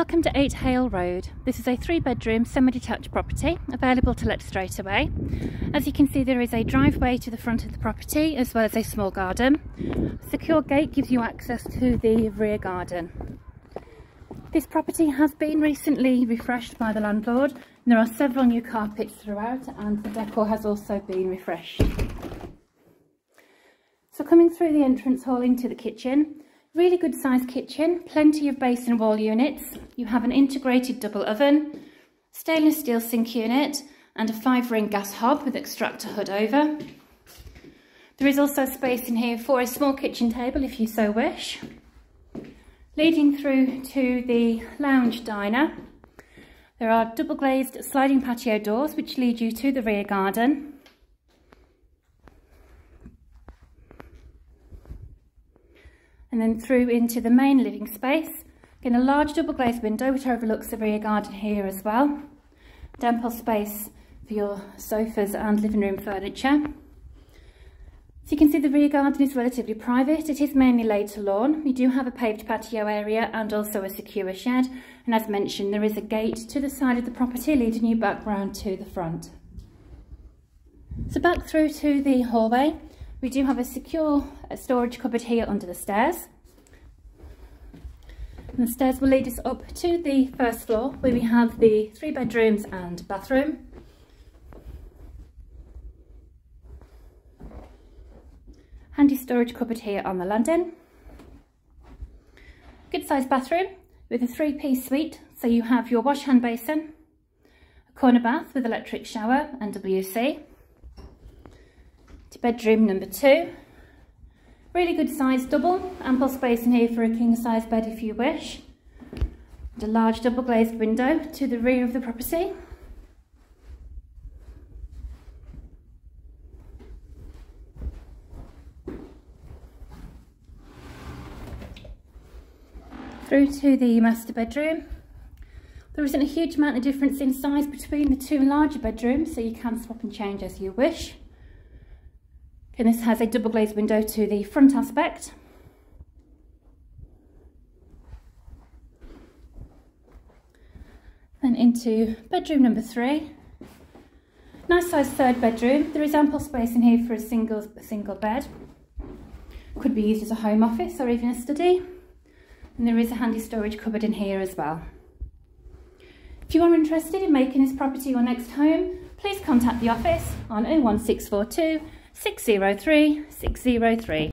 Welcome to 8 Hale Road. This is a three bedroom semi-detached property available to let straight away. As you can see there is a driveway to the front of the property as well as a small garden. Secure gate gives you access to the rear garden. This property has been recently refreshed by the landlord and there are several new carpets throughout and the decor has also been refreshed. So coming through the entrance hall into the kitchen Really good sized kitchen, plenty of basin wall units. You have an integrated double oven, stainless steel sink unit and a five ring gas hob with extractor hood over. There is also space in here for a small kitchen table if you so wish. Leading through to the lounge diner, there are double glazed sliding patio doors which lead you to the rear garden. And then through into the main living space. Again, a large double glazed window which overlooks the rear garden here as well. Ample space for your sofas and living room furniture. So you can see the rear garden is relatively private. It is mainly laid to lawn. We do have a paved patio area and also a secure shed. And as mentioned, there is a gate to the side of the property leading you back round to the front. So back through to the hallway. We do have a secure storage cupboard here under the stairs. And the stairs will lead us up to the first floor where we have the three bedrooms and bathroom. Handy storage cupboard here on the landing. Good sized bathroom with a three piece suite. So you have your wash hand basin, a corner bath with electric shower and WC to bedroom number two. Really good size double, ample space in here for a king size bed if you wish. And a large double glazed window to the rear of the property. Through to the master bedroom. There isn't a huge amount of difference in size between the two larger bedrooms, so you can swap and change as you wish. And this has a double glazed window to the front aspect. Then into bedroom number three. Nice sized third bedroom. There is ample space in here for a single, single bed. Could be used as a home office or even a study. And there is a handy storage cupboard in here as well. If you are interested in making this property your next home, please contact the office on 01642 603 603.